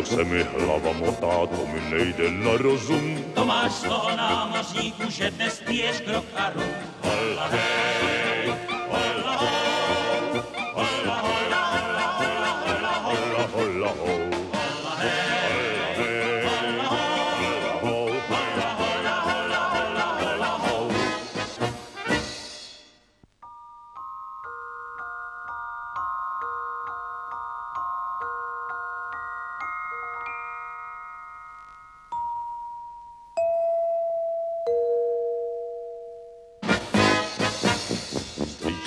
Pak se mi hlava motá, to mi nejde na rozum. To máš z toho námořníku, že dnes piješ krok a rum. Hola,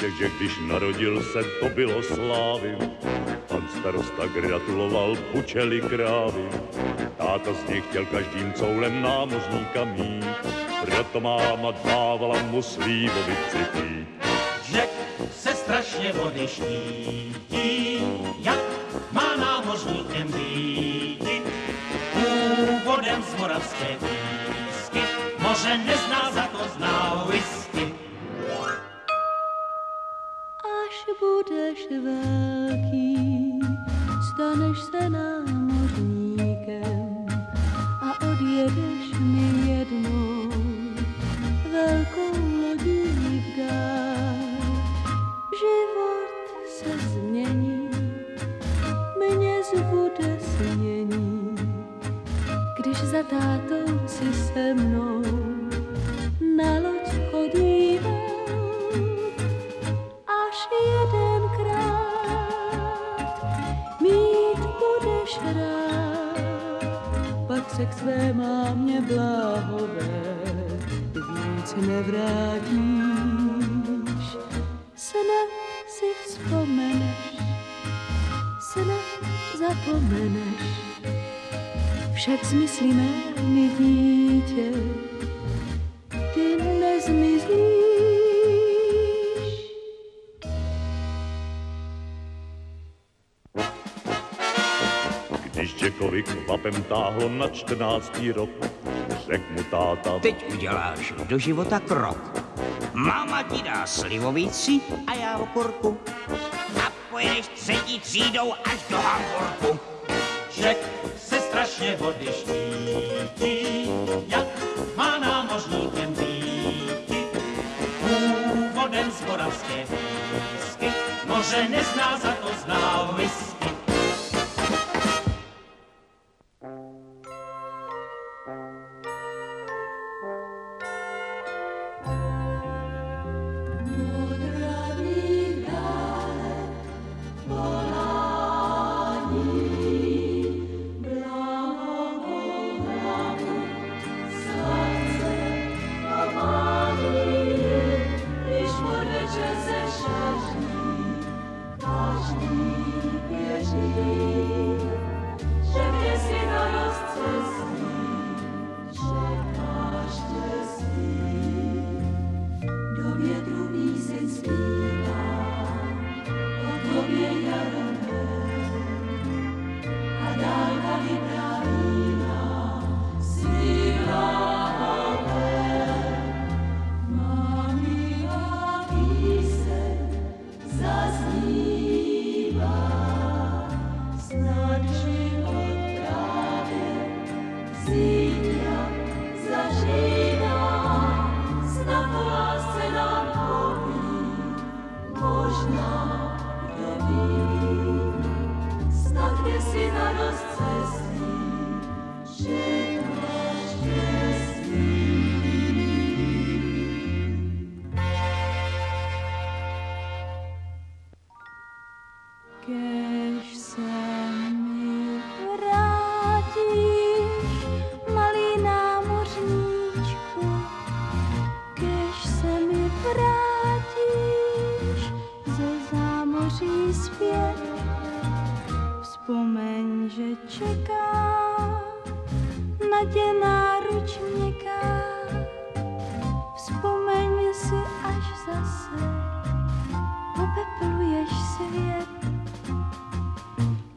Strýček, že když narodil se, to bylo slávy. Pan starosta gratuloval, pučeli krávy. Táta z nich chtěl každým coulem námořníka mít, proto máma dávala mu slívovici pít. Žek se strašně vody štítí, jak má námořníkem být. Původem z moravské písky, moře nezná, za budeš velký, staneš se námořníkem Když Jackovi kvapem táhlo na čtrnáctý rok, řekl mu táta, Teď uděláš do života krok. Máma ti dá slivovici a já okurku. A pojedeš třetí třídou až do Hamburku. Žek se strašně vody štítí, jak má námořníkem být. Původem z moravské písky, moře nezná, za to zná.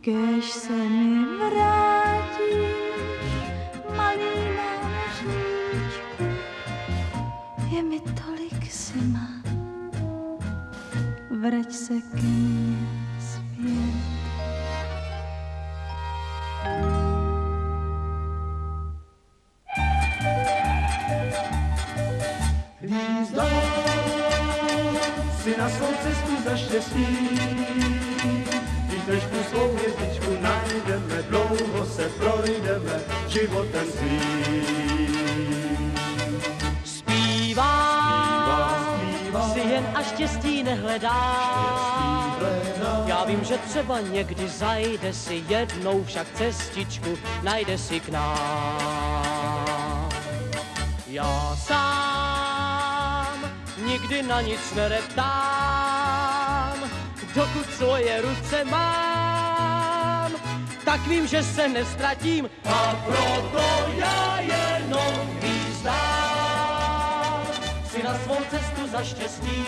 Kež se mi vrátíš, malý námořníčku, je mi tolik zima. vrať se k mně zpět. Hvízda si na svou cestu za štěstí. Životem svým. Zpívám, Zpívám, si jen a štěstí nehledám. Já vím, že třeba někdy zajde si jednou však cestičku, najde si k nám. Já sám nikdy na nic nereptám, dokud svoje ruce mám, tak vím, že se nestratím a proto já jenom výzdám si na svou cestu za štěstí.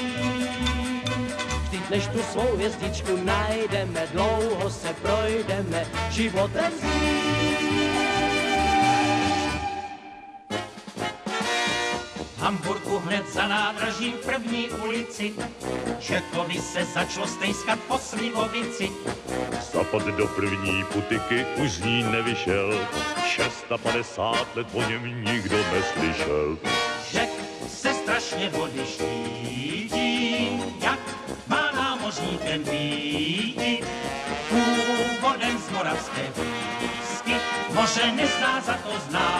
Vždyť než tu svou hvězdičku najdeme, dlouho se projdeme životem svým. Hned za nádražím v první ulici Čekovi se začalo stejskat po slivovici. Zapad do první putiky už z ní nevyšel. 650 let o něm nikdo neslyšel. Řek se strašně vody štítí, jak má námořníkem být. Původem z moravské výsky, moře nezná, za to zná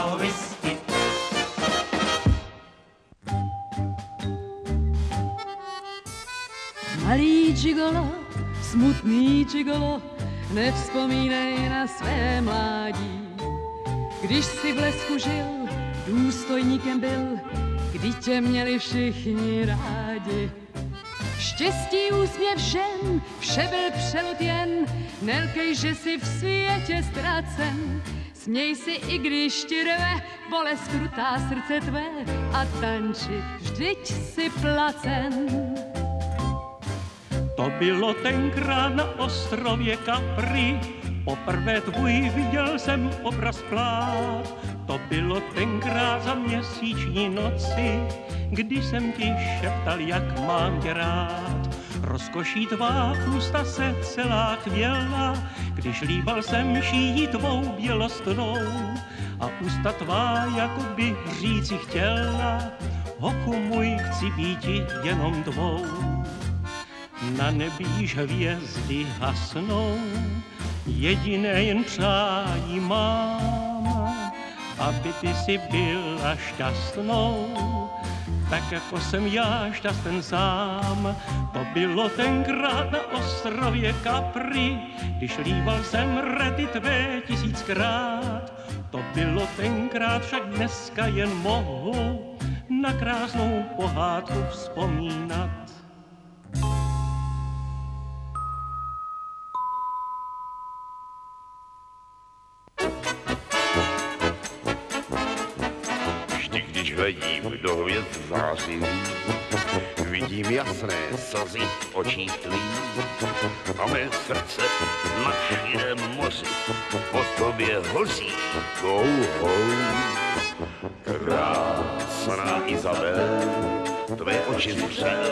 Malý čigolo, smutný čigolo, nevzpomínej na své mládí. Když si v lesku žil, důstojníkem byl, kdy tě měli všichni rádi. Štěstí, úsměv žen, vše byl přelud jen, nelkej, že si v světě ztracen. Směj si, i když ti rve bolest krutá srdce tvé a tanči, vždyť si placen. To bylo tenkrát na ostrově Capri, poprvé tvůj viděl jsem obraz plát. To bylo tenkrát za měsíční noci, když jsem ti šeptal, jak mám tě rád. Rozkoší tvá ústa se celá chvěla, když líbal jsem šíjí tvou bělostnou. A ústa tvá, jako by říci chtěla, hochu můj, chci být jenom tvou. Na nebíž hvězdy hasnou, jediné jen přání mám, aby ty si byla šťastnou, tak jako jsem já šťasten sám. To bylo tenkrát na ostrově Capri, když líbal jsem rety tvé tisíckrát. To bylo tenkrát, však dneska jen mohu na krásnou pohádku vzpomínat. Hledím do hvězd září, vidím jasné slzy v očích tvých a mé srdce na širém moři po tobě hoří go. Krásná Izabel, tvé oči zřel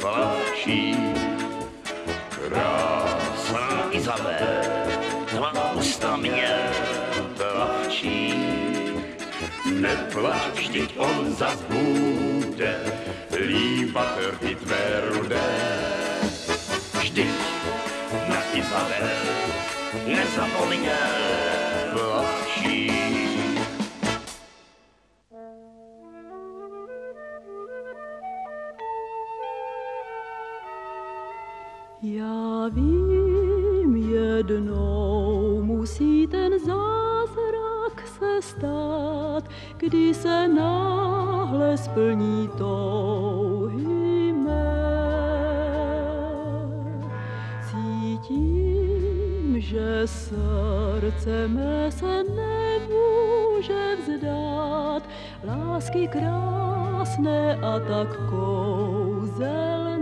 plavčí. Krásná Izabel, Neplač, vždyť on zas bude líbat rty tvé rudé. Vždyť na Izabel nezapomněl plavčí. Já vím, jednou musí ten zázrak se stát, kdy se náhle splní touhy mé. Cítím, že srdce mé se nemůže vzdát lásky krásné a tak kouzelné.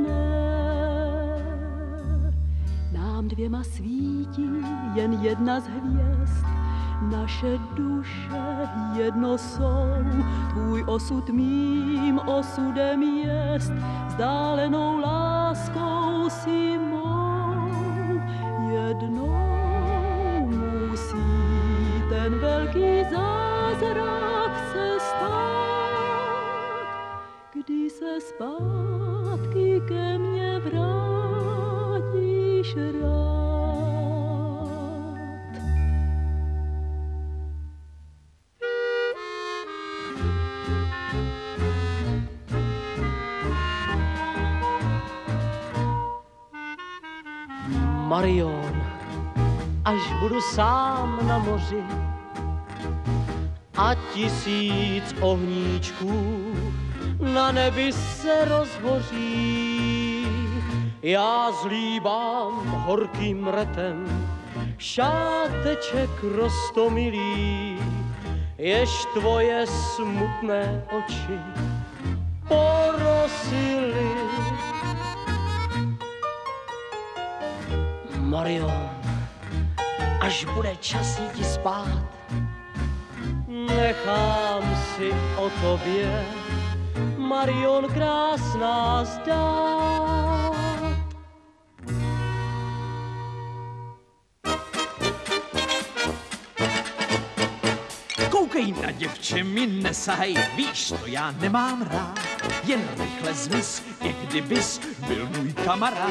Nám dvěma svítí jen jedna z hvězd, naše duše jedno jsou, tvůj osud mým osudem jest, vzdálenou láskou si mou. Jednou musí ten velký zázrak se stát, kdy se zpátky ke mně vrátíš rád. Marion, až budu sám na moři a tisíc ohníčků na nebi se rozhoří. Já zlíbám horkým retem šáteček rostomilý, jež tvoje smutné oči porosily. Marion, až bude čas jít spát, nechám si o tobě, Marion krásná zdát. Koukej na děvče, mi nesahej, víš, to já nemám rád. Jen rychle zmiz, i kdybys byl můj kamarád.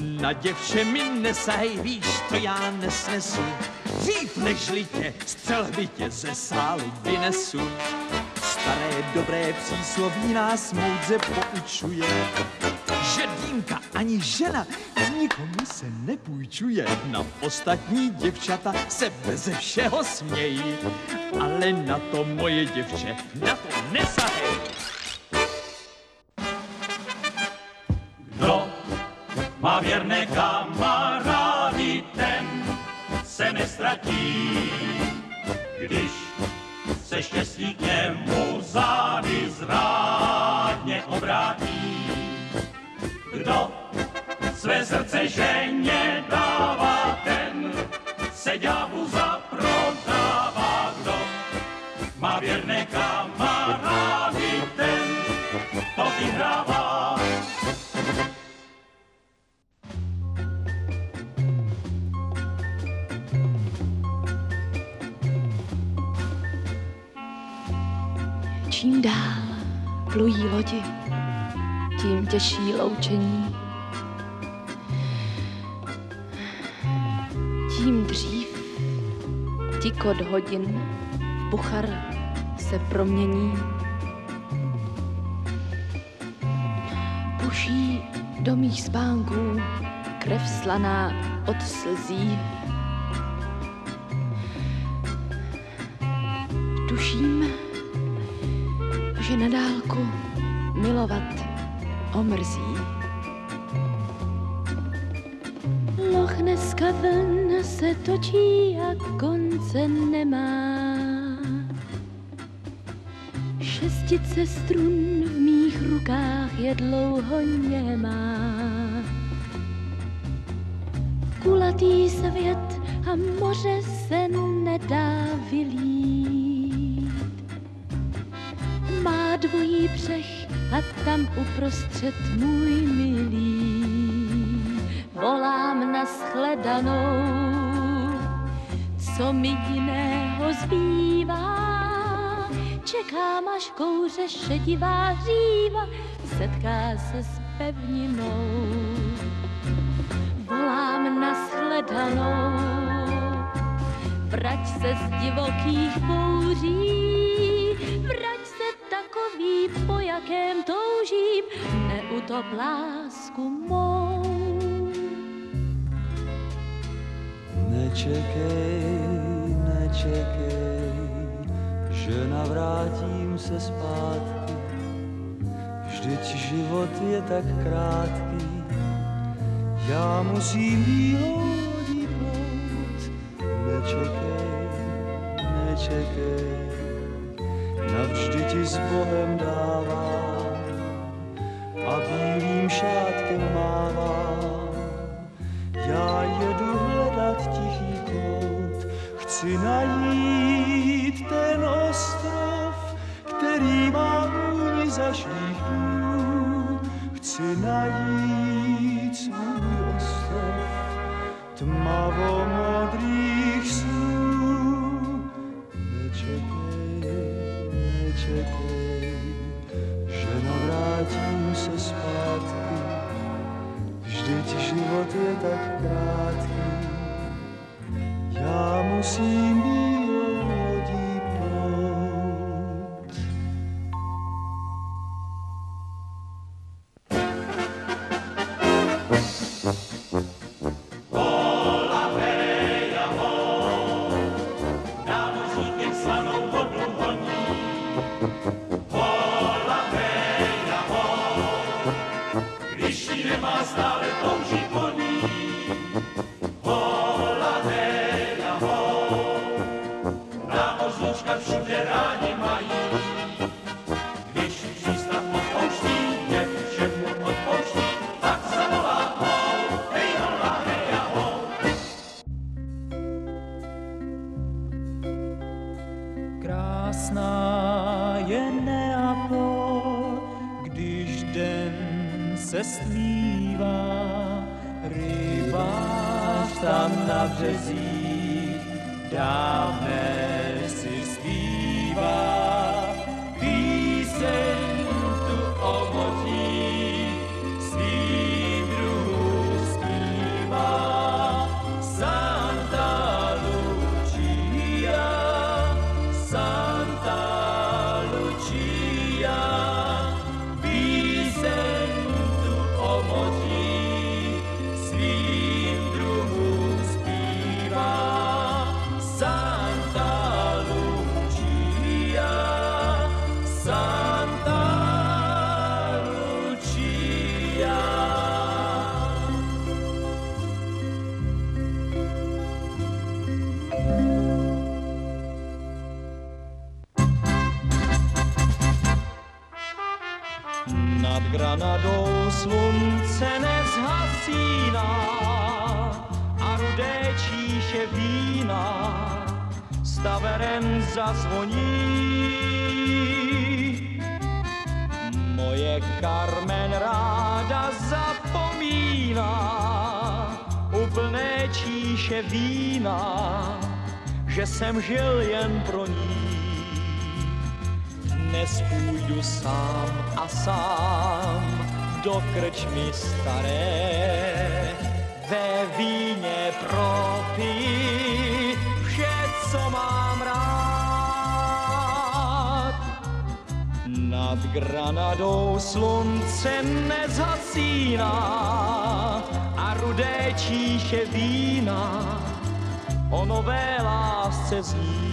Na děvče mi nesahej, víš, to já nesnesu. Dřív nežli tě, střelbitě ze sálu vynesu. Staré dobré přísloví nás moudře poučuje, že dýmka ani žena nikomu se nepůjčuje. Na ostatní děvčata se beze všeho smějí, ale na to moje děvče, na to nesahej. Věrné kamarády, ten se nestratí. Když se štěstí k němu zády zrádně obrátí. Kdo své srdce ženě dává, ten se ďáblu zaprodává. Plují lodi, tím těžší loučení. Tím dřív tikot hodin v buchar se promění. Puší do mých spánků krev slaná od slzí. Dálku milovat omrzí. Loch dneska vlna se točí a konce nemá. Šestice strun v mých rukách je dlouho němá. Kulatý svět a moře se nedá vylít. Má dvojí břeh a tam uprostřed můj milý. Volám na shledanou, co mi jiného zbývá. Čekám, až kouře šedivá hříva setká se s pevninou. Volám na shledanou, vrať se z divokých bouří, takový, po jakém toužím, neutop lásku mou. Nečekej, nečekej, že navrátím se zpátky. Vždyť život je tak krátký, já musím bílodí plout. Nečekej, nečekej, ti s Bohem dávám a bílým šátkem mávám. Já jedu hledat tichý kout, chci najít ten ostrov, který má úni zašlých dnů. Chci najít svůj ostrov, tmavo nečekej, že navrátím se zpátky, Vždyť život je tak krátký, já musím bílou na zazvoní. Moje Carmen ráda zapomíná úplné číše vína, že jsem žil jen pro ní. Dnes půjdu sám a sám do krčmy staré. Ve víně propí Nad Granadou slunce nezhasíná a rudé číše vína o nové lásce zní.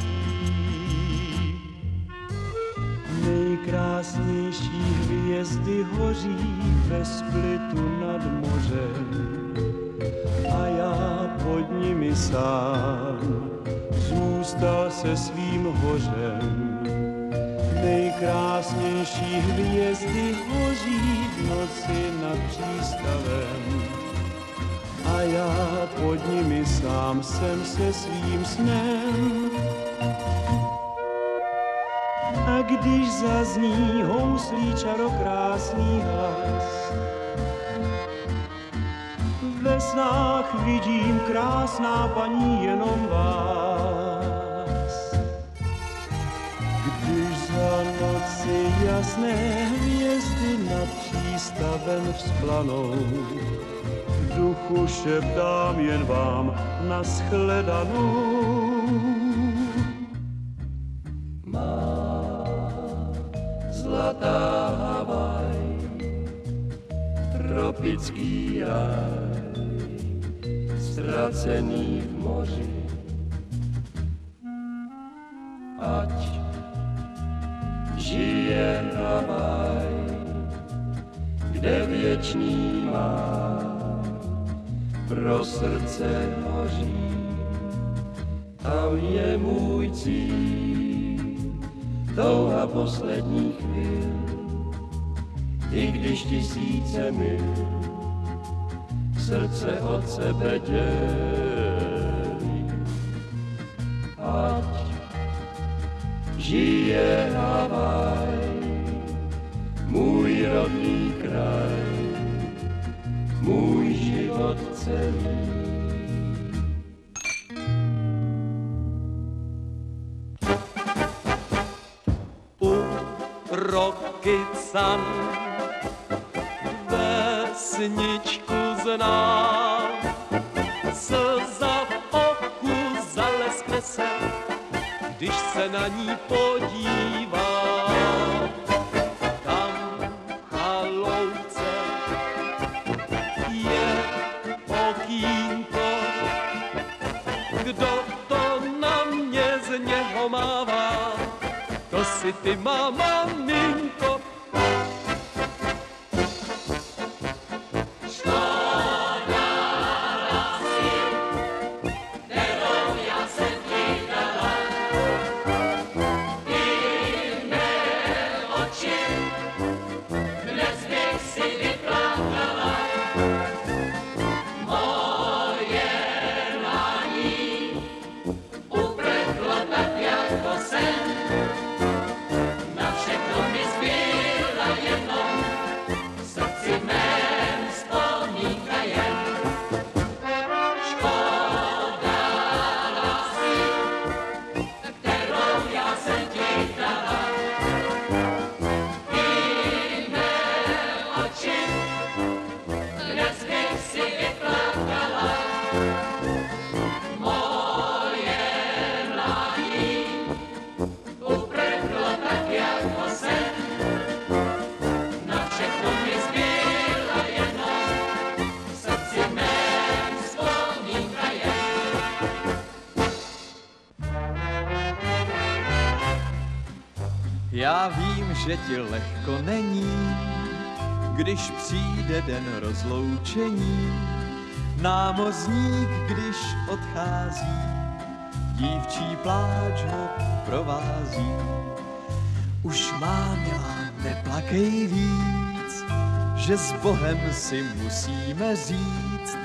Nejkrásnější hvězdy hoří ve splitu nad mořem a já pod nimi sám zůstal se svým hořem. Nejkrásnější hvězdy hoří v noci nad přístavem a já pod nimi sám jsem se svým snem. A když zazní houslí čarokrásný hlas, ve snách vidím krásná paní jenom vás. Když za noci jasné hvězdy nad přístavem vzplanou, v duchu šeptám jen vám naschledanou. Zlatá Havaj, tropický ráj, ztracený v moři. Ať žije Havaj, kde věčný má pro srdce hoří. Tam je můj cíl, touha posledních chvíl, i když tisíce mil srdce od sebe dělí. Žije Havaj, můj rodný kraj, můj život celý. u Rokycan vesničku znám. Slza když se na ní podívám. Tam v chalouce je okýnko, kdo to na mě z něho mává, to si ty má maminko. Že ti lehko není, když přijde den rozloučení. Námozník, když odchází, dívčí pláč ho provází. Už má milá, neplakej víc, že s Bohem si musíme říct.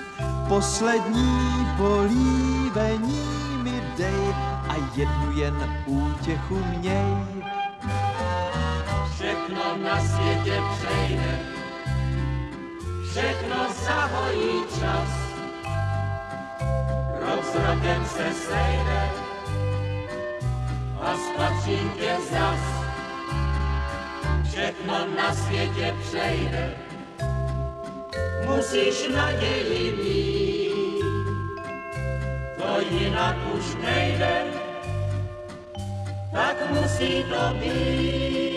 Poslední polívení mi dej a jednu jen útěchu měj. Všechno na světě přejde, všechno zahojí čas. Rok s rokem se sejde a spatřím tě zas. Všechno na světě přejde, musíš naději mít, to jinak už nejde, tak musí to být.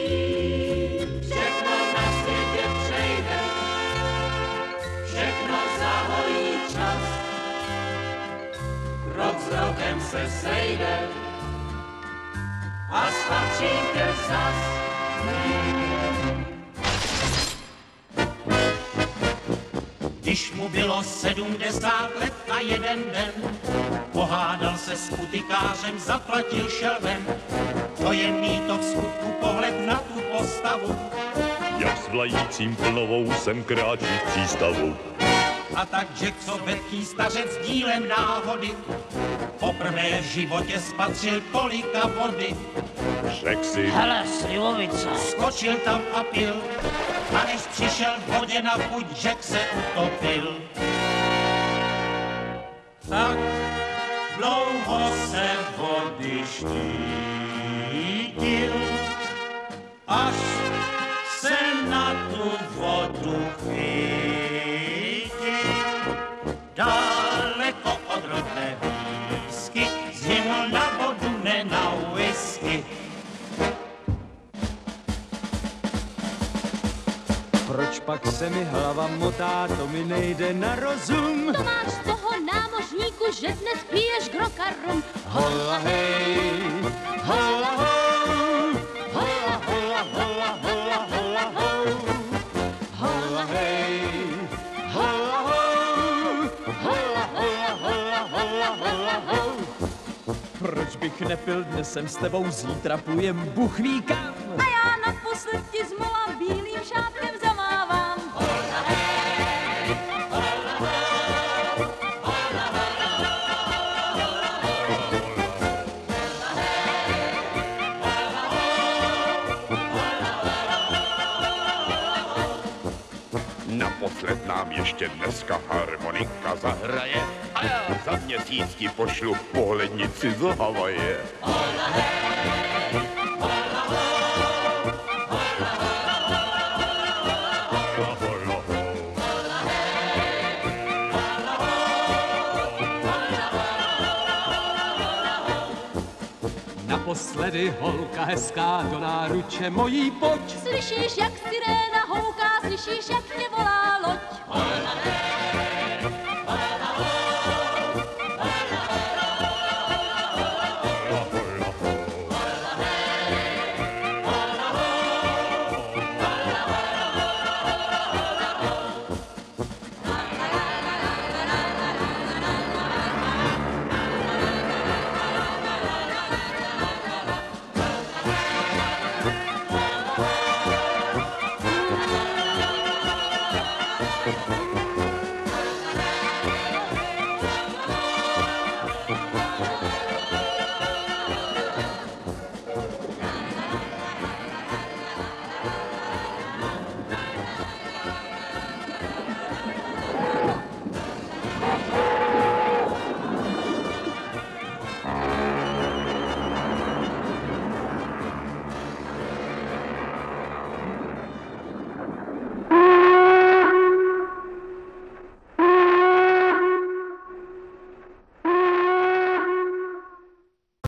Rok s rokem se sejde a tě zas. Když mu bylo sedmdesát let a jeden den, pohádal se s putikářem, zaplatil šelvem. To je mýto v skutku pohled na tu postavu. Jak s vlajícím plnovou sem kráčí přístavu. A tak Jack, co vetký stařec dílem náhody, poprvé v životě spatřil tolika vody. Řek si, Hele, slivovice. Skočil tam a pil, a než přišel v vodě na chuť, Jack se utopil. Tak dlouho se vody štítil, až se na tu vodu chytil. Proč pak se mi hlava motá, to mi nejde na rozum. To máš z toho námořníku, že dnes piješ grokarum. Hola hej, hola ho, Proč bych nepil, dnes jsem s tebou, zítra plujem Bůh ví kam. A já naposled ti zmola bílým šátkem zamávám. Naposled nám ještě dneska harmonika zahraje za měsíc ti pošlu pohlednici z Havaje. Naposledy holka hezká do náruče mojí pojď. Slyšíš, jak sirena houká, slyšíš, jak tě volá loď. Olé, olé.